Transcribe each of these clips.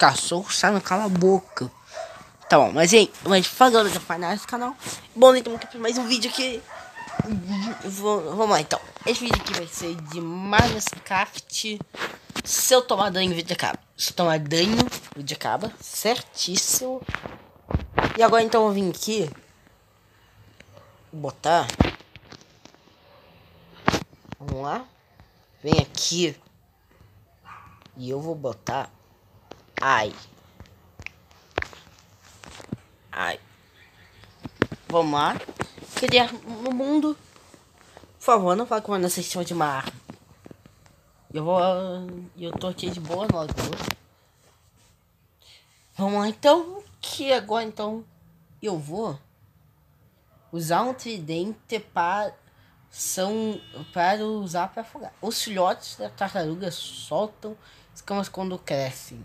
cachorros tá não cala a boca. Tá bom, mas gente, mas falando de falar nesse canal. Bom, então mais um vídeo aqui. Vamos lá então. Esse vídeo aqui vai ser de Minecraft. Se eu tomar dano, o vídeo acaba. Se eu tomar dano, o vídeo acaba. Certíssimo. E agora então eu vou vir aqui. Botar. Vamos lá. Vem aqui. E eu vou botar. Ai. Ai. Vamos lá. Criar no mundo. Por favor, não fale com uma cima de mar. Eu vou. Eu tô aqui de boa no. Vamos lá então. Que agora então eu vou usar um tridente para são para usar para afogar. Os filhotes da tartaruga soltam escamas quando crescem.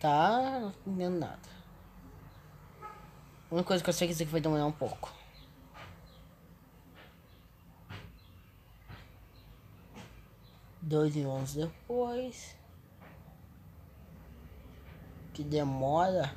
Tá, entendendo nada. A única coisa que eu sei é que vai demorar um pouco. Dois anos depois. Que demora.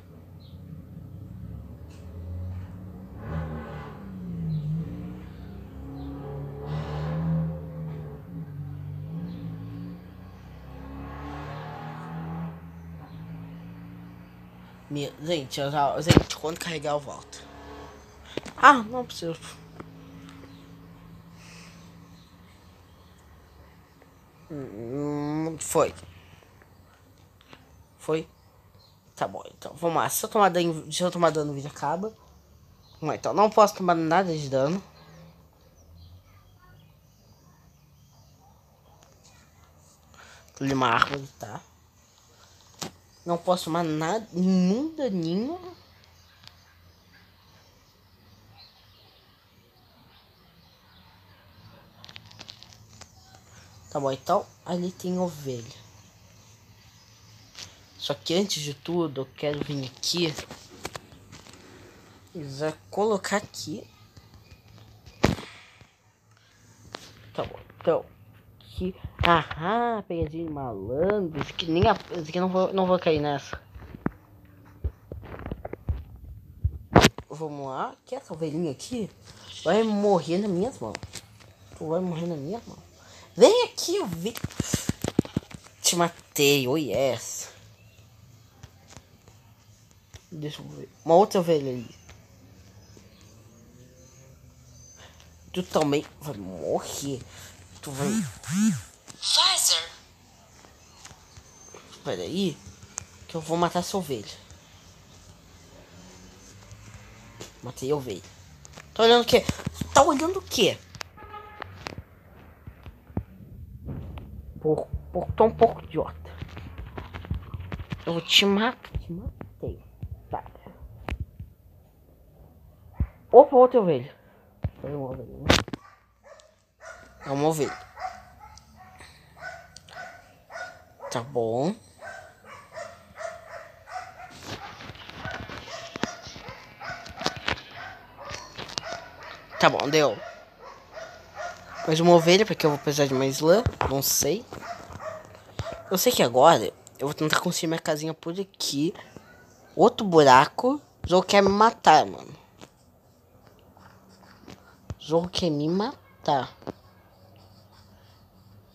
Gente, eu já, gente, quando carregar eu volto. Ah, não preciso. Hum, foi. Foi? Tá bom, então. Vamos lá. Se eu tomar dano, se eu tomar dano, o vídeo acaba. Vamos lá, então. Não posso tomar nada de dano. Uma árvore, tá? Não posso tomar nada, nenhum daninho. Tá bom, então ali tem ovelha. Só que antes de tudo, eu quero vir aqui. E já colocar aqui. Tá bom, então aqui. Aham, pegadinha de malandro. Aqui nem a. Aqui não vou, não vou cair nessa. Vamos lá. Que essa ovelhinha aqui vai morrer nas minhas mãos. Tu vai morrer nas minhas mãos. Vem aqui, eu vi. Te matei, oh yes. Deixa eu ver. Uma outra ovelha ali. Tu também vai morrer. Tu vai. Pfizer. Espera aí. Que eu vou matar essa ovelha. Matei a ovelha. Tá olhando o quê? Tá olhando o quê? Por, por tô um pouco idiota. Eu te matar. Te matei. Tá. Opa, outra ovelha. Foi uma ovelha. É uma ovelha. Tá bom. Tá bom, deu. Mais uma ovelha, porque eu vou precisar de mais lã. Não sei. Eu sei que agora eu vou tentar conseguir minha casinha por aqui. Outro buraco. O jogo quer me matar, mano. O jogo quer me matar.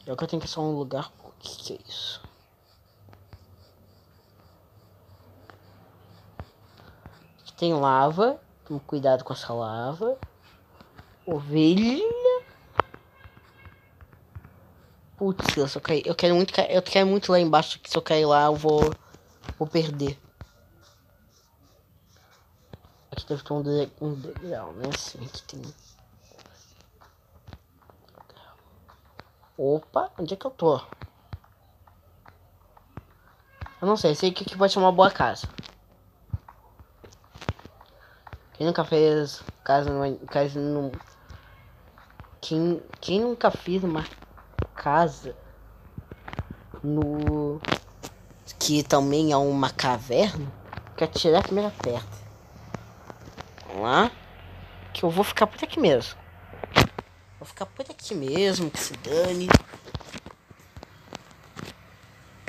Eu que eu tenho que achar um lugar. O que, que é isso? Aqui tem lava. Toma cuidado com essa lava. Ovelha. Putz, eu só caí. Eu quero muito Eu quero muito lá embaixo que se eu cair lá eu vou. Vou perder. Aqui deve ter um, degrau, né? Assim, aqui tem. Opa, onde é que eu tô? Eu não sei, sei que pode ser uma boa casa. Quem nunca fez casa numa casa num quem, quem nunca fez uma casa no que também é uma caverna, quer tirar a primeira. Vamos lá. Que eu vou ficar por aqui mesmo. Vou ficar por aqui mesmo, que se dane.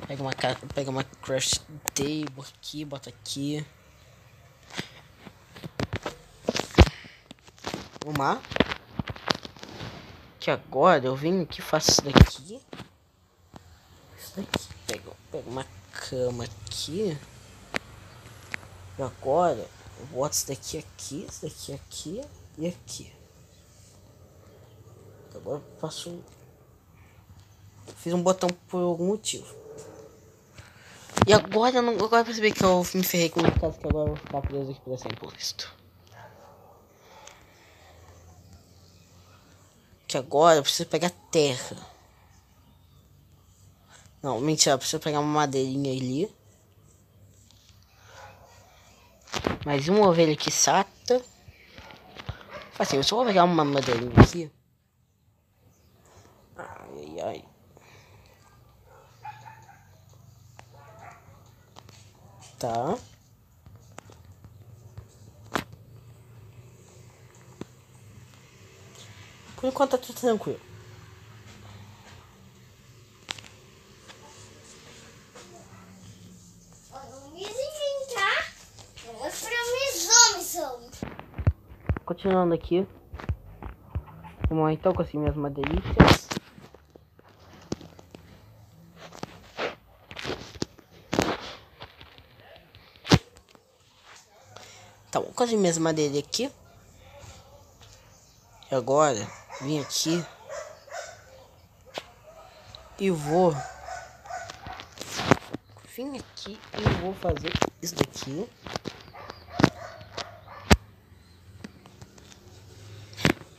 Pega uma, pega uma crush table aqui, bota aqui. Uma. Que agora eu venho aqui, faço isso daqui. Isso daqui. Uma cama aqui. E agora eu boto isso daqui aqui, isso daqui aqui e aqui. Agora faço. Fiz um botão por algum motivo. E agora eu não. Agora eu percebi que eu me ferrei com o caso que agora eu vou ficar preso aqui pra sempre por isto. Que agora eu preciso pegar terra. Não, mentira, eu preciso pegar uma madeirinha ali. Mais uma ovelha que sata. Assim, eu só vou pegar uma madeirinha aqui. Ai, ai. Tá. Por enquanto tá tudo tranquilo. Continuando aqui. Vamos então com as minhas madeirinhas. Então, com as minhas madeiras aqui. E agora, vim aqui. E vou. Vim aqui e vou fazer isso daqui.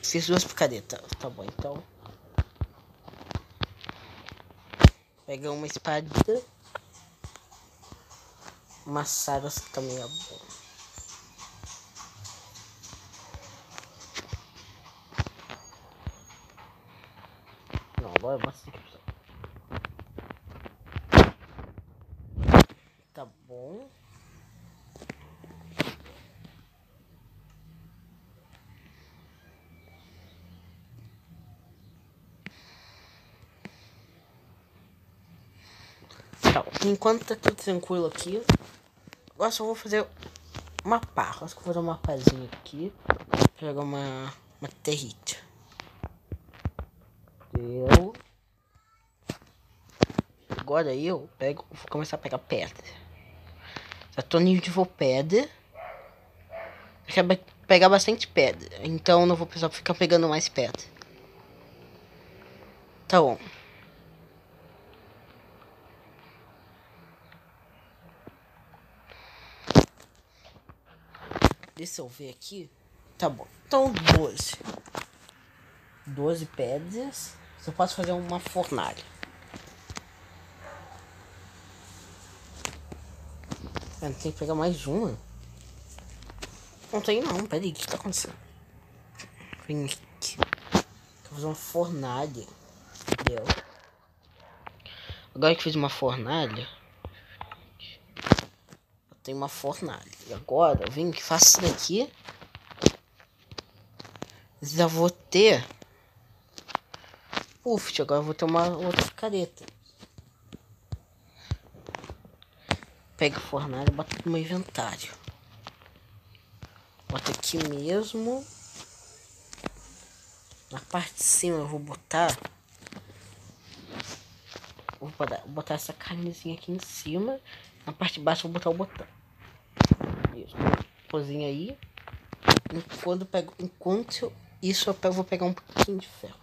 Fiz duas picaretas. Tá bom, então. Pega uma espada. Uma também é bom. Agora basta Tá bom. Tá, enquanto tá tudo tranquilo aqui, agora só vou fazer uma pá. Acho que vou fazer uma pazinha aqui. Pegar uma, uma territa. Eu. Agora eu pego, vou começar a pegar pedra. Já tô nível pedra. Quero pegar bastante pedra. Então não vou precisar ficar pegando mais pedra. Tá bom. Deixa eu ver aqui. Tá bom. Então 12. 12 pedras. Só posso fazer uma fornalha. Tem que pegar mais uma. Não tem não, peraí, o que tá acontecendo? Vem aqui. Vou fazer uma fornalha. Entendeu? Agora que fiz uma fornalha. Eu tenho uma fornalha. E agora eu venho que faço isso daqui. Já vou ter Uf, agora eu vou ter uma outra careta. Pega a fornalha e bota no meu inventário. Bota aqui mesmo. Na parte de cima eu vou botar. Vou botar, essa carnezinha aqui em cima. Na parte de baixo eu vou botar o botão. Isso. Cozinha aí. Enquanto, pego, enquanto isso eu pego, vou pegar um pouquinho de ferro.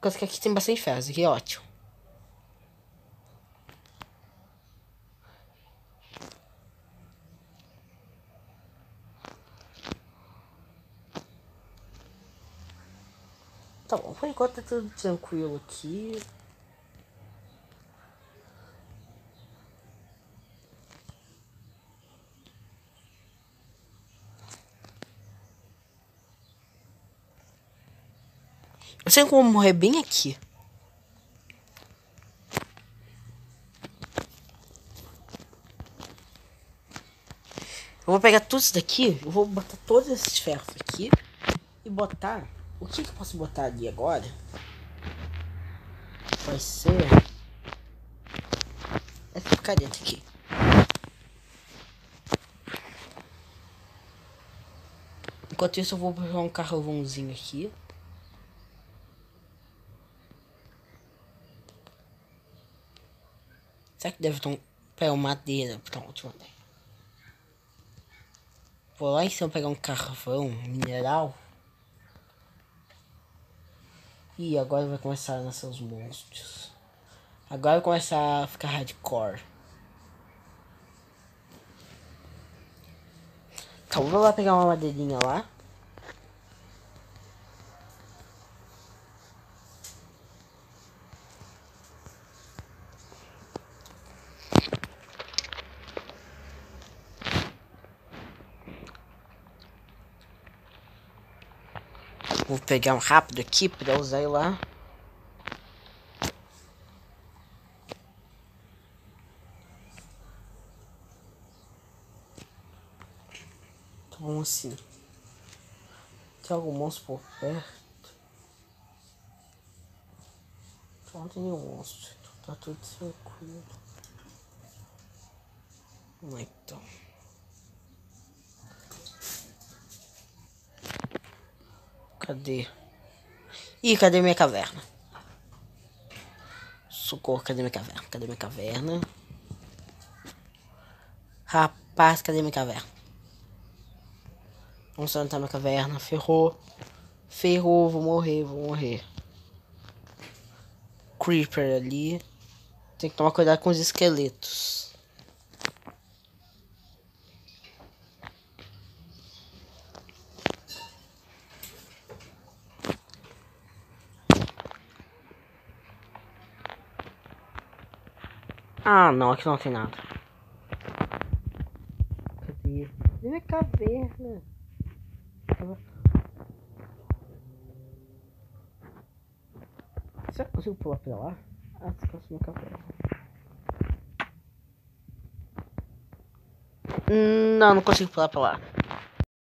causa que aqui tem bastante ferro, isso aqui é ótimo. Tá bom, por enquanto tá tudo tranquilo aqui. Eu sei como morrer bem aqui. Eu vou pegar tudo isso daqui, eu vou botar todos esses ferros aqui e botar. O que, que eu posso botar ali agora? vai ser essa picareta aqui. Enquanto isso eu vou pegar um carvãozinho aqui. Será que deve ter um madeira? Pronto, mandei. Vou lá em cima pegar um carvão mineral. E agora vai começar a nascer os monstros. Agora vai começar a ficar hardcore. Então, vou lá pegar uma madeirinha lá. Vou pegar um rápido aqui para usar ele lá. Então assim. Tem algum monstro por perto? Não tem nenhum monstro. Então tá tudo tranquilo. Vamos lá então. Cadê? Ih, cadê minha caverna? Socorro, cadê minha caverna? Cadê minha caverna? Rapaz, cadê minha caverna? Vamos entrar minha caverna. Ferrou. Ferrou, vou morrer, vou morrer. Creeper ali. Tem que tomar cuidado com os esqueletos. Ah, não, aqui não tem nada. Cadê? Cadê minha caverna? Será que eu consigo pular pra lá? Ah, fosse minha caverna. Não, não consigo pular pra lá.